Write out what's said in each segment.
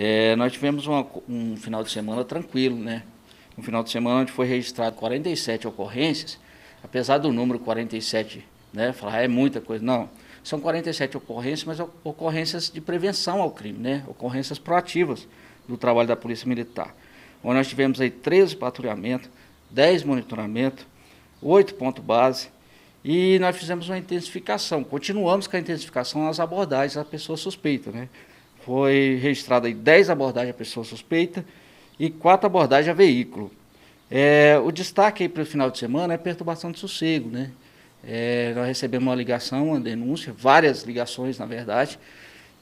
É, nós tivemos uma, um final de semana tranquilo, né? Um final de semana onde foi registrado 47 ocorrências, apesar do número 47, né? Falar, ah, é muita coisa. Não, são 47 ocorrências, mas ocorrências de prevenção ao crime, né? Ocorrências proativas do trabalho da Polícia Militar. Onde nós tivemos aí 13 patrulhamentos, 10 monitoramentos, 8 pontos base, e nós fizemos uma intensificação. Continuamos com a intensificação nas abordagens à pessoa suspeita. Né? Foi registrada aí 10 abordagens à pessoa suspeita e 4 abordagens a veículo. É, o destaque para o final de semana é perturbação de sossego. Né? É, nós recebemos uma ligação, uma denúncia, várias ligações, na verdade,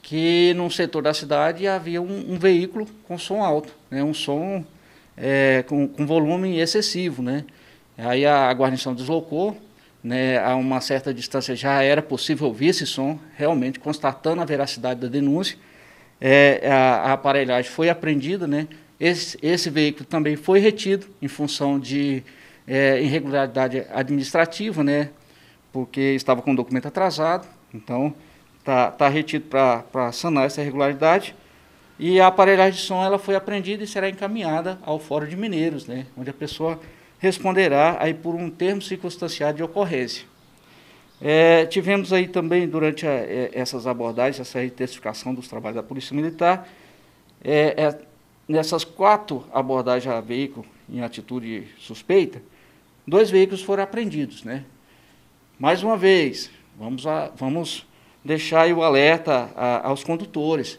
que num setor da cidade havia um, um veículo com som alto, né? um som é, com, com volume excessivo. Né? Aí a guarnição deslocou, né, a uma certa distância já era possível ouvir esse som, realmente constatando a veracidade da denúncia. É, a, a, aparelhagem foi apreendida, né, esse, esse, veículo também foi retido em função de é, irregularidade administrativa, né, porque estava com o documento atrasado, então está tá retido para sanar essa irregularidade. E a aparelhagem de som ela foi apreendida e será encaminhada ao Fórum de Mineiros, né, onde a pessoa responderá aí por um termo circunstanciado de ocorrência. É, tivemos aí também, durante a, é, essas abordagens, essa intensificação dos trabalhos da Polícia Militar, é, é nessas quatro abordagens a veículo em atitude suspeita, dois veículos foram apreendidos. Né? Mais uma vez, vamos, a, vamos deixar o alerta a, aos condutores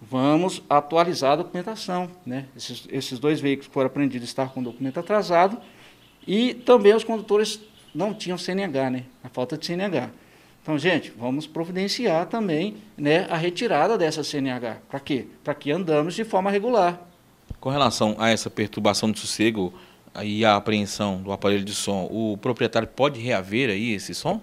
vamos atualizar a documentação. Né? Esses, esses dois veículos foram apreendidos estar com documento atrasado e também os condutores não tinham CNH, né? a falta de CNH. Então, gente, vamos providenciar também né, a retirada dessa CNH. Para quê? Para que andamos de forma regular. Com relação a essa perturbação de sossego e a apreensão do aparelho de som, o proprietário pode reaver aí esse som?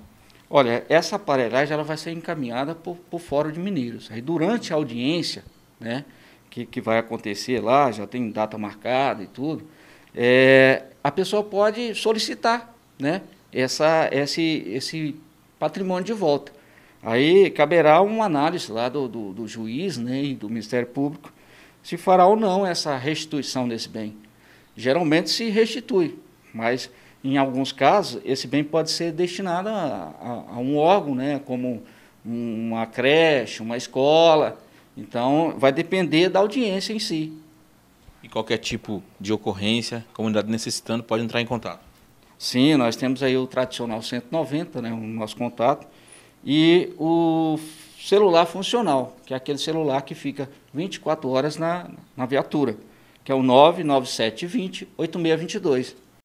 Olha, essa aparelhagem ela vai ser encaminhada por, por Fórum de Mineiros. Aí durante a audiência, né, que, que vai acontecer lá, já tem data marcada e tudo, é, a pessoa pode solicitar né, essa, esse, esse patrimônio de volta. Aí caberá uma análise lá do, do, do juiz né, e do Ministério Público se fará ou não essa restituição desse bem. Geralmente se restitui, mas em alguns casos, esse bem pode ser destinado a, a, a um órgão, né, como uma creche, uma escola. Então, vai depender da audiência em si. E qualquer tipo de ocorrência, comunidade necessitando, pode entrar em contato? Sim, nós temos aí o tradicional 190, né, o nosso contato, e o celular funcional, que é aquele celular que fica 24 horas na, na viatura, que é o 99720 8622.